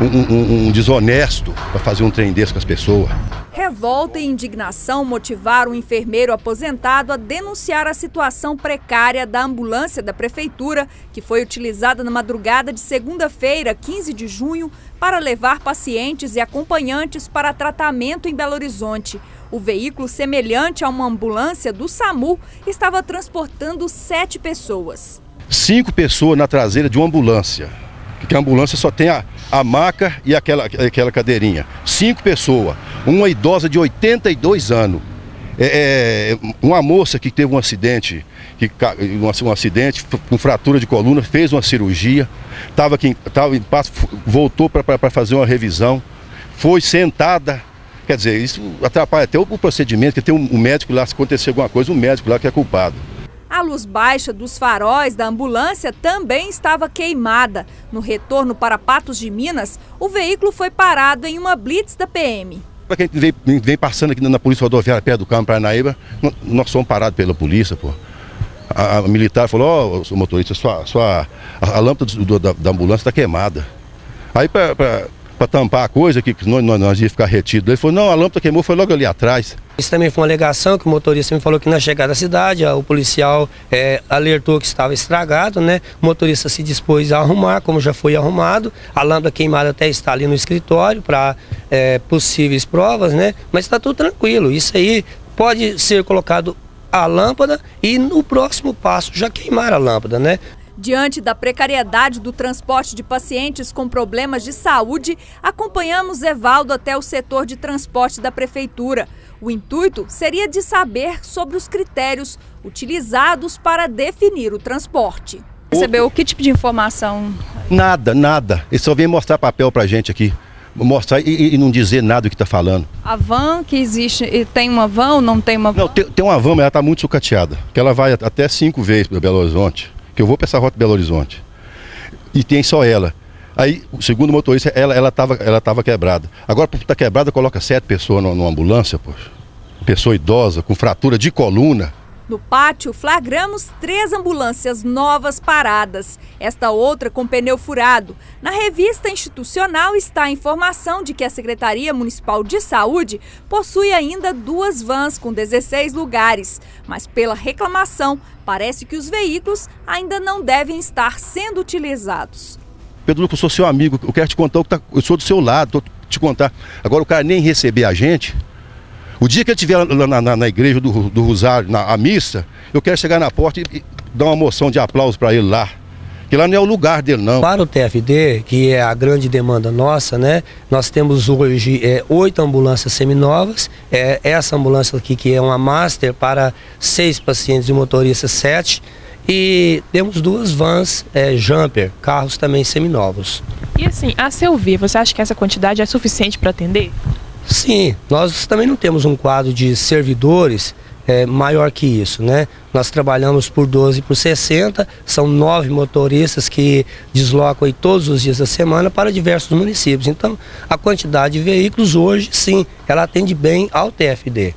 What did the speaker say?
um, um, um desonesto para fazer um trem desse com as pessoas. Revolta e indignação motivaram o enfermeiro aposentado a denunciar a situação precária da ambulância da prefeitura, que foi utilizada na madrugada de segunda-feira, 15 de junho, para levar pacientes e acompanhantes para tratamento em Belo Horizonte. O veículo, semelhante a uma ambulância do SAMU, estava transportando sete pessoas. Cinco pessoas na traseira de uma ambulância, porque a ambulância só tem a, a maca e aquela, aquela cadeirinha. Cinco pessoas, uma idosa de 82 anos. É, é, uma moça que teve um acidente, que, um, um acidente com fratura de coluna, fez uma cirurgia, estava aqui, tava em voltou para fazer uma revisão, foi sentada Quer dizer, isso atrapalha até o procedimento, que tem um médico lá, se acontecer alguma coisa, um médico lá que é culpado. A luz baixa dos faróis da ambulância também estava queimada. No retorno para Patos de Minas, o veículo foi parado em uma blitz da PM. Para quem vem, vem, passando aqui na Polícia Rodoviária perto do Carmo Paranaíba, nós somos parados pela polícia, pô. A, a militar falou, ó, oh, motorista, sua, sua, a, a lâmpada do, da, da ambulância está queimada. Aí para para tampar a coisa, que nós, nós, nós ia ficar retido. Ele falou, não, a lâmpada queimou, foi logo ali atrás. Isso também foi uma alegação que o motorista me falou que na chegada da cidade, o policial é, alertou que estava estragado, né? O motorista se dispôs a arrumar, como já foi arrumado. A lâmpada queimada até está ali no escritório para é, possíveis provas, né? Mas está tudo tranquilo. Isso aí pode ser colocado a lâmpada e no próximo passo já queimar a lâmpada, né? Diante da precariedade do transporte de pacientes com problemas de saúde, acompanhamos Evaldo até o setor de transporte da prefeitura. O intuito seria de saber sobre os critérios utilizados para definir o transporte. Recebeu que tipo de informação? Nada, nada. Ele só vem mostrar papel para a gente aqui. Mostrar e, e, não dizer nada do que está falando. A van que existe, tem uma van ou não tem uma van? Não, tem, tem uma van, mas ela está muito sucateada. Que ela vai até cinco vezes para Belo Horizonte que eu vou para essa rota Belo Horizonte. E tem só ela. Aí, o segundo motorista, ela ela estava ela tava quebrada. Agora, por estar tá quebrada, coloca sete pessoas numa, numa ambulância, poxa. Pessoa idosa, com fratura de coluna. No pátio, flagramos três ambulâncias novas paradas, esta outra com pneu furado. Na revista institucional está a informação de que a Secretaria Municipal de Saúde possui ainda duas vans com 16 lugares, mas pela reclamação, parece que os veículos ainda não devem estar sendo utilizados. Pedro Lucas, eu sou seu amigo, eu quero te contar, eu sou do seu lado, estou te contar. Agora o cara nem receber a gente, o dia que ele estiver na, na, na, igreja do, do Rosário, na missa, eu quero chegar na porta e, e dar uma moção de aplauso para ele lá. Que lá não é o lugar dele, não. Para o TFD, que é a grande demanda nossa, né? Nós temos hoje é, oito ambulâncias seminovas. É, essa ambulância aqui, que é uma master para seis pacientes e motoristas, sete. E temos duas vans é, jumper, carros também seminovos. E assim, a seu ver, você acha que essa quantidade é suficiente para atender? Sim, nós também não temos um quadro de servidores é, maior que isso, né? Nós trabalhamos por 12 por 60, são nove motoristas que deslocam aí todos os dias da semana para diversos municípios. Então, a quantidade de veículos hoje, sim, ela atende bem ao TFD.